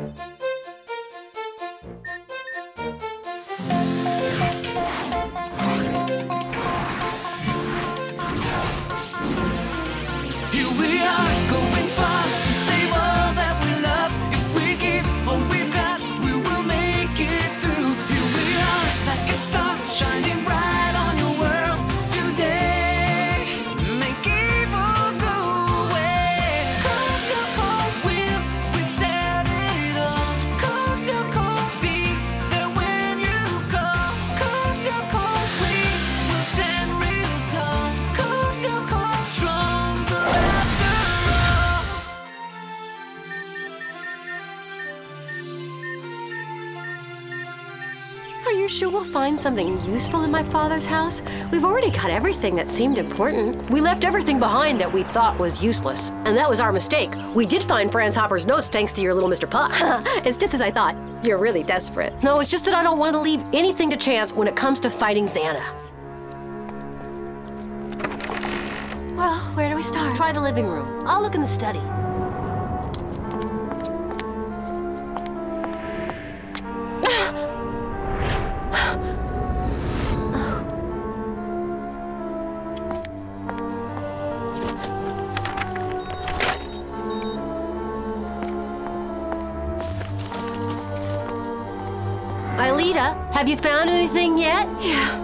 Here sure we'll find something useful in my father's house? We've already got everything that seemed important. We left everything behind that we thought was useless. And that was our mistake. We did find Franz Hopper's notes thanks to your little Mr. Puck. it's just as I thought. You're really desperate. No, it's just that I don't want to leave anything to chance when it comes to fighting Xana. Well, where do we start? Try the living room. I'll look in the study. Aelita, have you found anything yet? Yeah.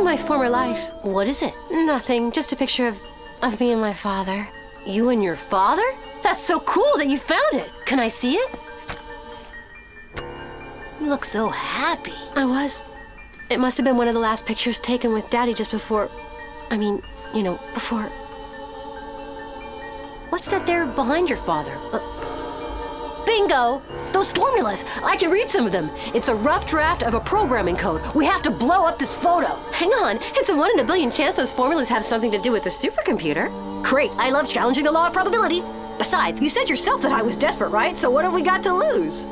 My former life. What is it? Nothing. Just a picture of, of me and my father. You and your father? That's so cool that you found it. Can I see it? You look so happy. I was. It must have been one of the last pictures taken with Daddy just before. I mean, you know, before. What's that there behind your father? Uh, Bingo! Those formulas! I can read some of them. It's a rough draft of a programming code. We have to blow up this photo. Hang on, it's a one in a billion chance those formulas have something to do with the supercomputer. Great, I love challenging the law of probability. Besides, you said yourself that I was desperate, right? So what have we got to lose?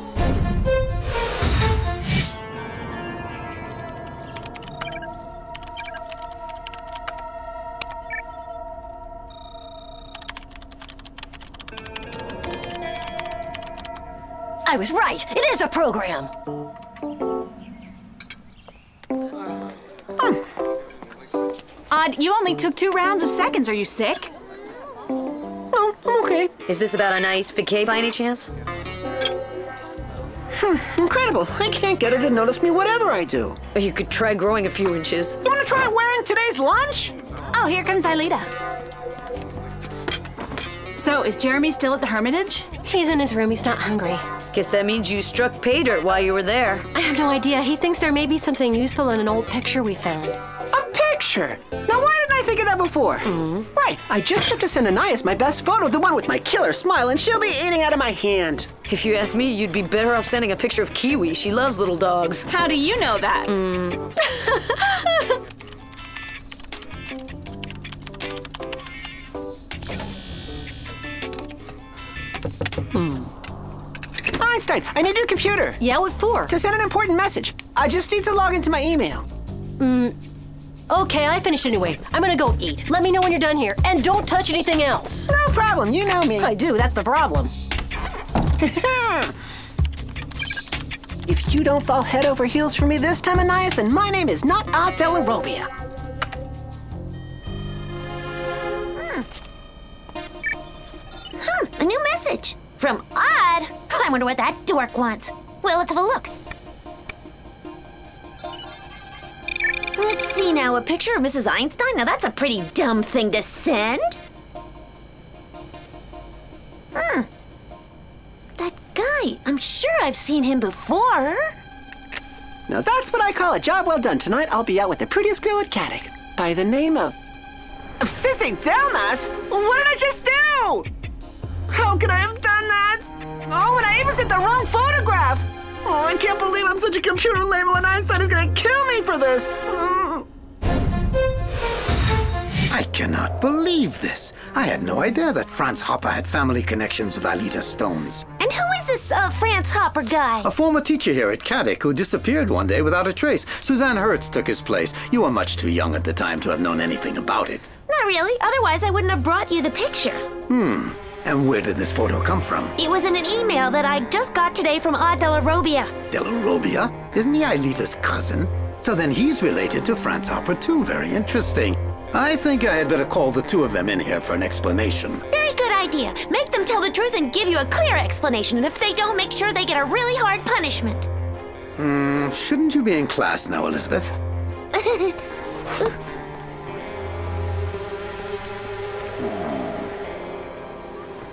I was right. It is a program. Hmm. Odd, you only took two rounds of seconds. Are you sick? No, I'm okay. Is this about a nice vacay by any chance? Hmm, incredible. I can't get her to notice me whatever I do. Or you could try growing a few inches. You want to try wearing today's lunch? Oh, here comes Aelita. So, is Jeremy still at the Hermitage? He's in his room. He's not hungry. Guess that means you struck pay dirt while you were there. I have no idea. He thinks there may be something useful in an old picture we found. A picture. Now, why didn't I think of that before? Mm-hmm. Right. I just have to send Anais my best photo, the one with my killer smile, and she'll be eating out of my hand. If you ask me, you'd be better off sending a picture of Kiwi. She loves little dogs. How do you know that? Mm. Einstein, I need your computer Yeah, what for? to send an important message. I just need to log into my email. Okay, I finished anyway. I'm gonna go eat. Let me know when you're done here. And don't touch anything else. No problem. You know me. I do, that's the problem. if you don't fall head over heels for me this time, Anais, then my name is not Odd Della Robbia. Hmm, a new message from Odd. I wonder what that dork wants. Well, let's have a look. Let's see now, a picture of Mrs. Einstein? Now that's a pretty dumb thing to send. Hmm. That guy, I'm sure I've seen him before. Now that's what I call a job well done. Tonight I'll be out with the prettiest girl at Kadic by the name of. of Sissi Delmas? What did I just do? How could I have done that? Oh, and I even sent the wrong photograph. Oh, I can't believe I'm such a computer label and Einstein is gonna kill me for this. Mm. I cannot believe this. I had no idea that Franz Hopper had family connections with Aelita Stones. And who is this uh, Franz Hopper guy? A former teacher here at Kadic who disappeared one day without a trace. Suzanne Hertz took his place. You were much too young at the time to have known anything about it. Not really. Otherwise, I wouldn't have brought you the picture. And where did this photo come from? It was in an email that I just got today from Odd Della Robbia. Delarobia? Isn't he Aelita's cousin? So then he's related to Franz Hopper too. Very interesting. I think I had better call the two of them in here for an explanation. Very good idea. Make them tell the truth and give you a clear explanation. And if they don't, make sure they get a really hard punishment. Hmm, shouldn't you be in class now, Elizabeth?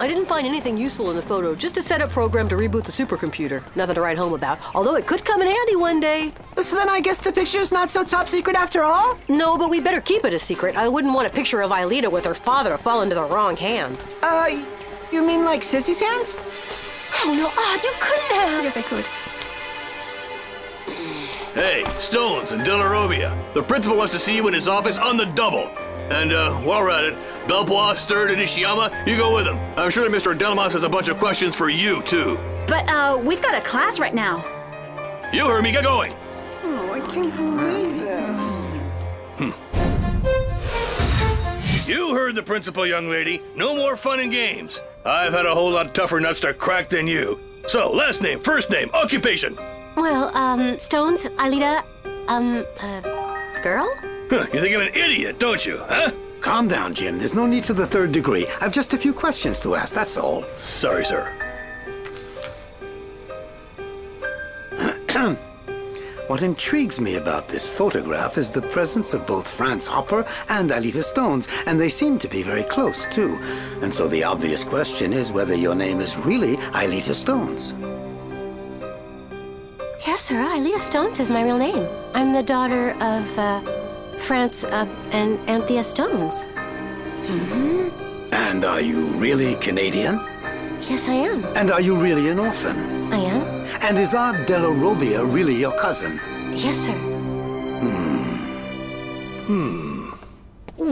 I didn't find anything useful in the photo, just a setup program to reboot the supercomputer. Nothing to write home about, although it could come in handy one day. So then I guess the picture's not so top secret after all? No, but we better keep it a secret. I wouldn't want a picture of Aelita with her father to fall into the wrong hand. Uh, you mean like Sissi's hands? Oh no, Odd, you couldn't have. Yes, I could. Hey, Stones and Della Robbia. The principal wants to see you in his office on the double. And, uh, while we're at it, Belpois, Stern, and Ishiyama, you go with him. I'm sure Mr. Delmas has a bunch of questions for you, too. But, uh, we've got a class right now. You heard me, get going. Oh, I can't believe this. You heard the principal, young lady. No more fun and games. I've had a whole lot tougher nuts to crack than you. So, last name, first name, occupation. Well, um, Stones, Aelita, um, uh, girl? Huh, you think I'm an idiot, don't you, huh? Calm down, Jim. There's no need for the third degree. I've just a few questions to ask, that's all. Sorry, sir. What intrigues me about this photograph is the presence of both Franz Hopper and Aelita Stones, and they seem to be very close, too. And so the obvious question is whether your name is really Aelita Stones. Yes, sir. Aelita Stones is my real name. I'm the daughter of, uh, France, uh, and Anthea Stones. Mm -hmm. And are you really Canadian? Yes, I am. And are you really an orphan? I am. And is Odd Della Robbia really your cousin? Yes, sir. Hmm. Hmm.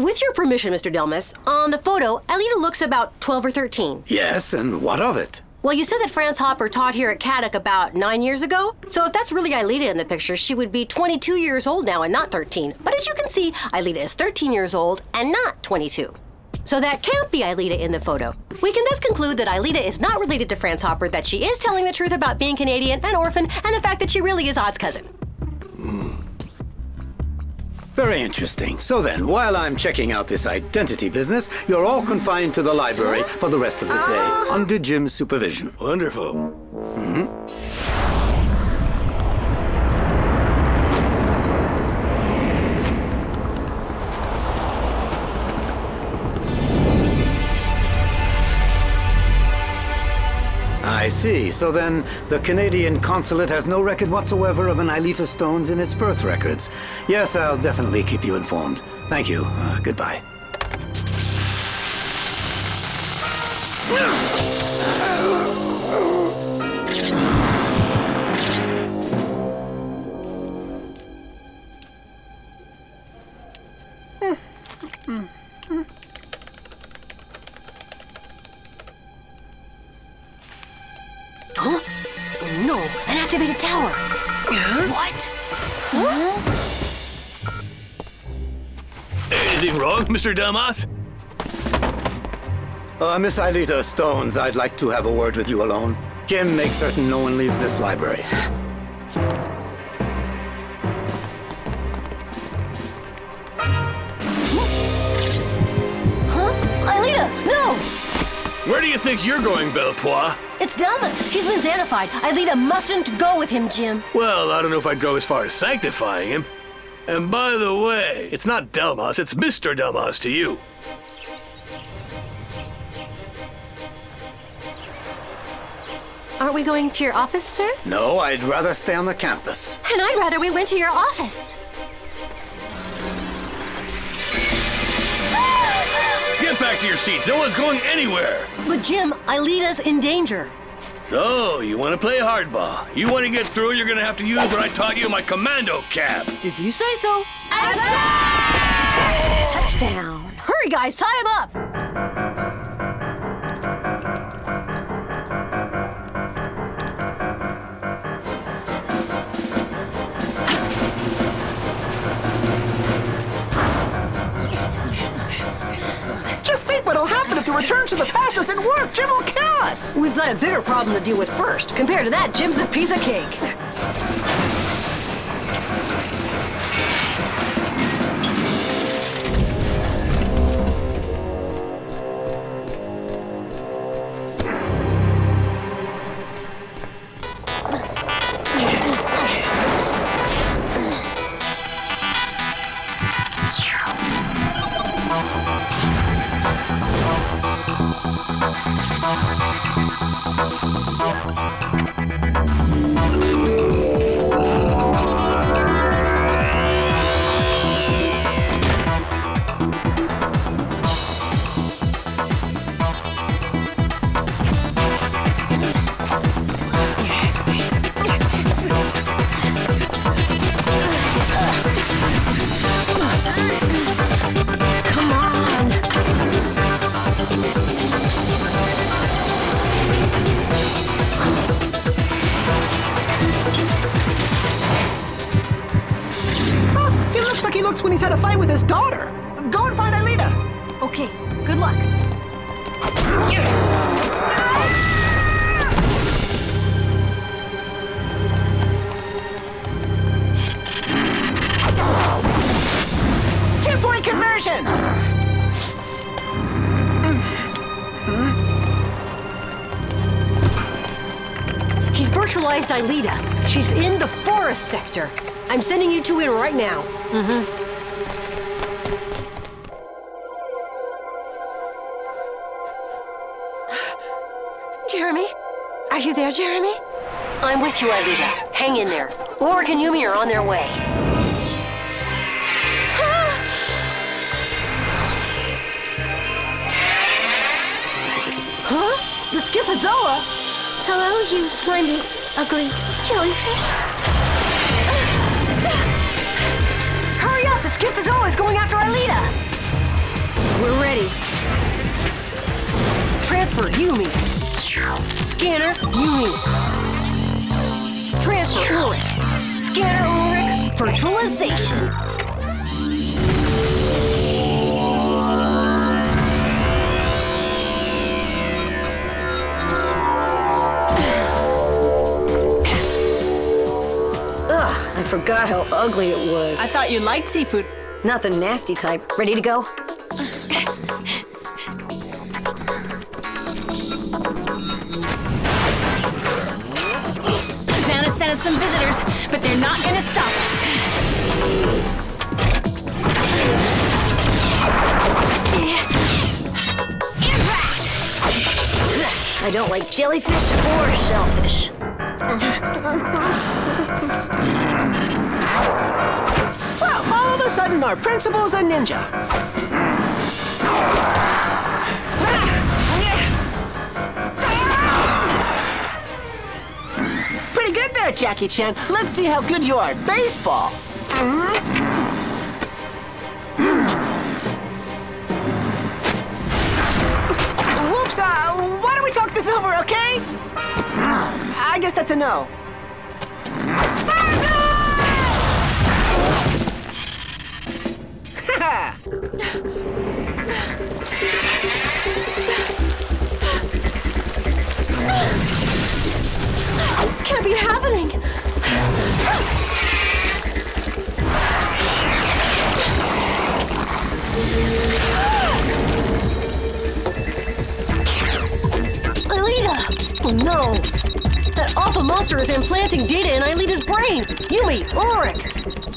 With your permission, Mr. Delmas, on the photo, Aelita looks about 12 or 13. Yes, and what of it? Well, you said that Franz Hopper taught here at Kadic about nine years ago. So if that's really Aelita in the picture, she would be 22 years old now and not 13. But as you can see, Aelita is 13 years old and not 22. So that can't be Aelita in the photo. We can thus conclude that Aelita is not related to Franz Hopper, that she is telling the truth about being Canadian and orphan, and the fact that she really is Odd's cousin. Very interesting. So then, while I'm checking out this identity business, you're all confined to the library for the rest of the day ah. under Jim's supervision. Wonderful. Mm-hmm. I see. So then, the Canadian consulate has no record whatsoever of an Aelita Stones in its birth records. Yes, I'll definitely keep you informed. Thank you. Uh, goodbye. Anything wrong, Mr. Delmas? Uh, Miss Aelita Stones, I'd like to have a word with you alone. Jim, make certain no one leaves this library. Huh? Aelita, no! Where do you think you're going, Belpois? It's Delmas. He's been xanified. Aelita mustn't go with him, Jim. Well, I don't know if I'd go as far as sanctifying him. And by the way, it's not Delmas, it's Mr. Delmas to you. Aren't we going to your office, sir? No, I'd rather stay on the campus. And I'd rather we went to your office. Get back to your seats, no one's going anywhere. But Jim, Aelita's in danger. So, you want to play hardball. You want to get through, you're going to have to use what I taught you in my commando cab. If you say so. Touchdown. Hurry, guys, tie him up. What'll happen if the return to the past doesn't work. Jim will kill us. We've got a bigger problem to deal with first. Compared to that, Jim's a piece of cake. Looks like he looks when he's had a fight with his daughter. Go and find Aelita. Okay, good luck. Two point conversion. He's virtualized Aelita. She's in the forest sector. I'm sending you two in right now. Mm-hmm. Jeremy? Are you there, Jeremy? I'm with you, Aelita. Hang in there. Ulrich and Yumi are on their way. huh? The Scyphozoa? Hello, you slimy, ugly jellyfish. Going after Aelita! We're ready. Transfer, Yumi. Scanner, Yumi. Transfer, Ulrich. Scanner, Ulrich. Virtualization. I forgot how ugly it was. I thought you liked seafood. Not the nasty type. Ready to go? XANA sent us some visitors, but they're not gonna stop us. I don't like jellyfish or shellfish. A sudden, our principal's a ninja. Pretty good there, Jackie Chan. Let's see how good you are at baseball. Whoops, uh, why don't we talk this over, okay? I guess that's a no. This can't be happening. Aelita! Oh no! That awful monster is implanting data in Aelita's brain! Yumi! Ulrich!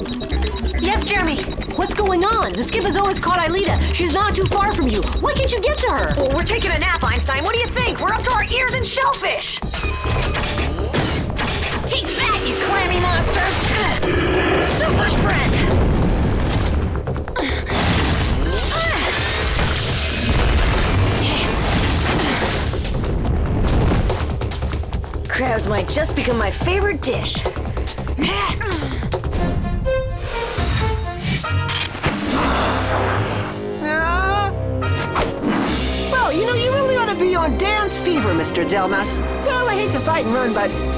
Yes, Jeremy. What's going on? The Scyphozoa's caught Aelita. She's not too far from you. Why can't you get to her? Well, we're taking a nap, Einstein. What do you think? We're up to our ears in shellfish. Take that, you clammy monsters! Super spread! Crabs might just become my favorite dish. on dance fever, Mr. Delmas. Well, I hate to fight and run, but.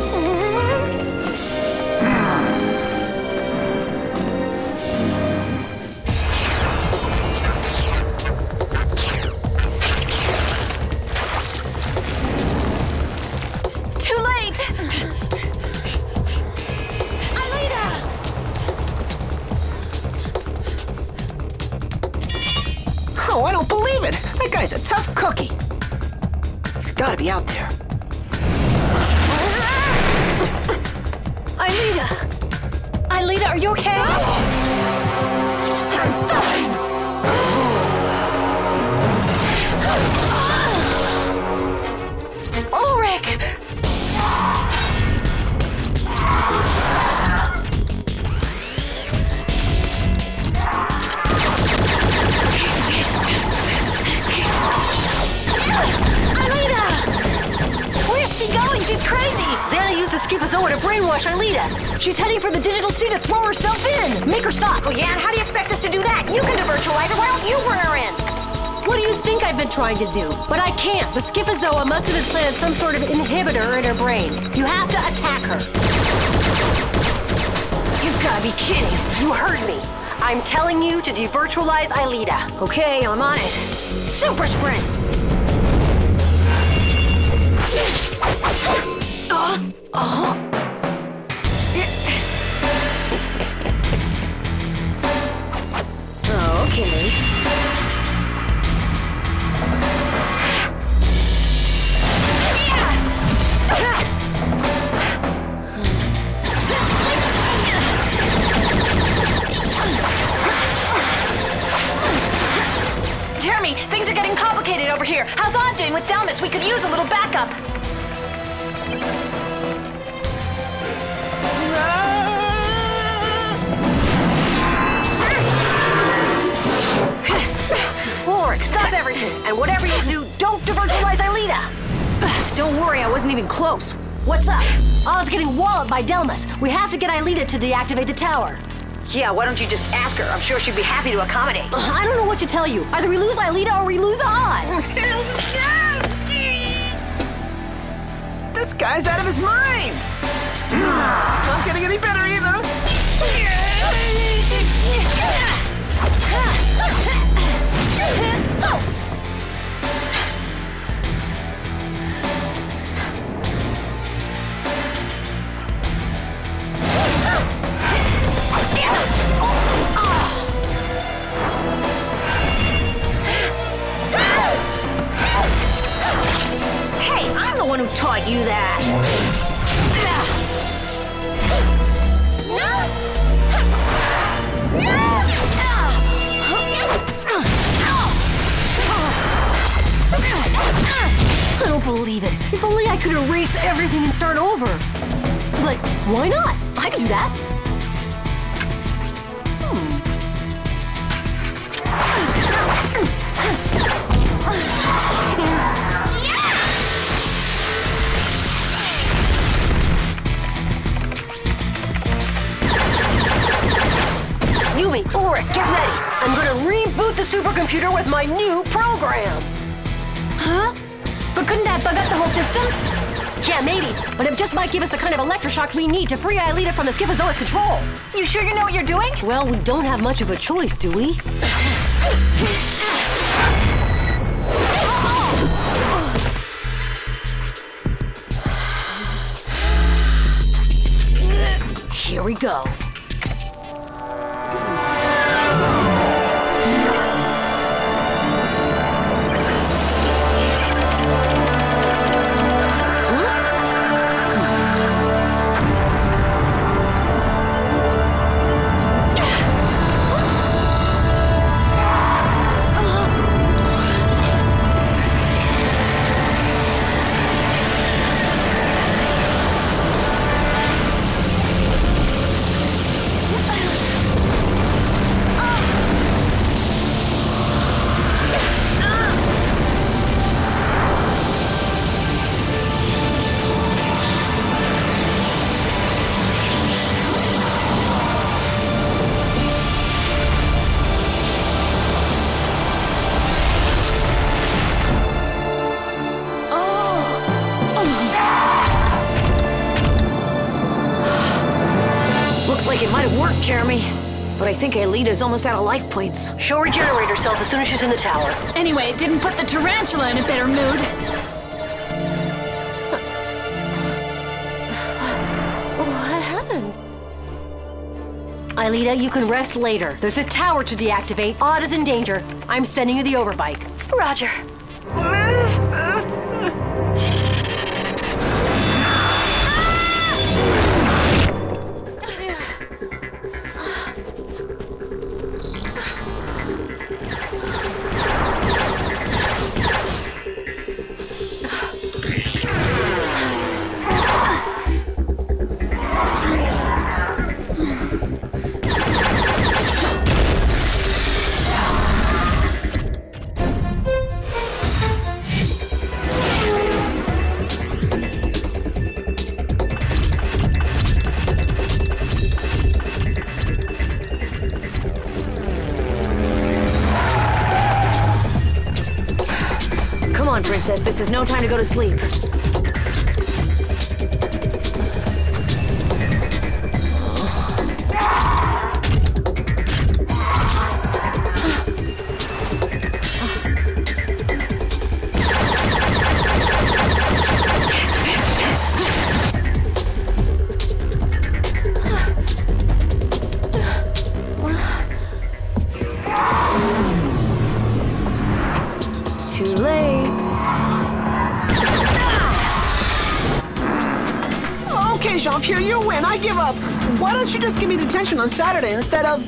Scyphozoa to brainwash She's heading for the digital sea to throw herself in. Make her stop. Oh, yeah? And how do you expect us to do that? You can devirtualize her. Why don't you bring her in? What do you think I've been trying to do? But I can't. The Scyphozoa must have implanted some sort of inhibitor in her brain. You have to attack her. You've got to be kidding. You heard me. I'm telling you to devirtualize Aelita. Okay, I'm on it. Super sprint! Uh, uh. Oz getting walloped by Delmas. We have to get Aelita to deactivate the tower. Yeah, why don't you just ask her? I'm sure she'd be happy to accommodate. Uh, I don't know what to tell you. Either we lose Aelita or we lose Odd. This guy's out of his mind. It's not getting any better either. the one who taught you that. I don't believe it. If only I could erase everything and start over. But why not? I could do that. Yumi, Ulrich, get ready. I'm gonna reboot the supercomputer with my new program. Huh? But couldn't that bug up the whole system? Yeah, maybe. But it just might give us the kind of electroshock we need to free Aelita from the Scyphozoa's control. You sure you know what you're doing? Well, we don't have much of a choice, do we? Here we go. Think Aelita's almost out of life points. She'll regenerate herself as soon as she's in the tower. Anyway, it didn't put the tarantula in a better mood. What happened? Aelita, you can rest later. There's a tower to deactivate. Odd is in danger. I'm sending you the overbike. Roger. Princess. This is no time to go to sleep. Okay, Jean Pierre, you win. I give up. Why don't you just give me detention on Saturday instead of.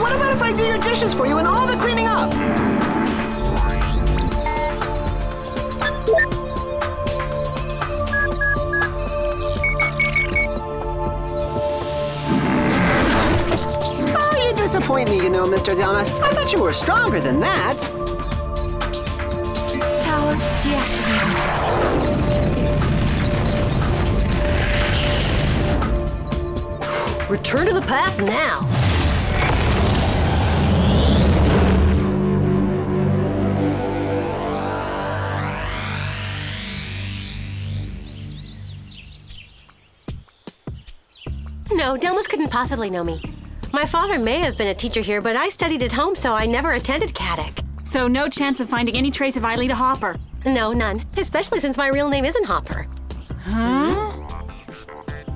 What about if I do your dishes for you and all the cleaning up? Disappoint me, you know, Mr. Thomas. I thought you were stronger than that. Tower deactivated. Return to the past now. No, Delmas couldn't possibly know me. My father may have been a teacher here, but I studied at home, so I never attended Kadic. So no chance of finding any trace of Aelita Hopper. No, none. Especially since my real name isn't Hopper. Huh?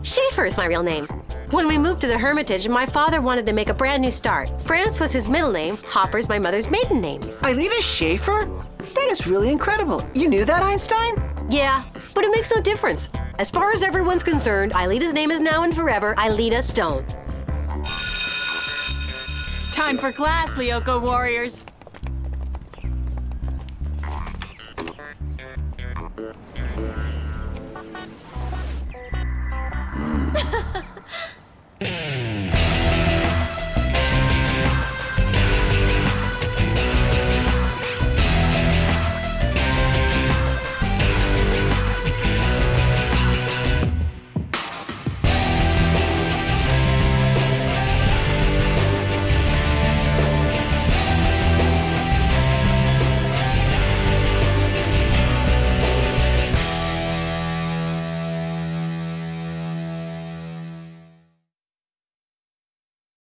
Schaeffer is my real name. When we moved to the Hermitage, my father wanted to make a brand new start. France was his middle name, Hopper's my mother's maiden name. Aelita Schaeffer? That is really incredible. You knew that, Einstein? Yeah, but it makes no difference. As far as everyone's concerned, Aelita's name is now and forever Aelita Stone. Time for class, Lyoko Warriors.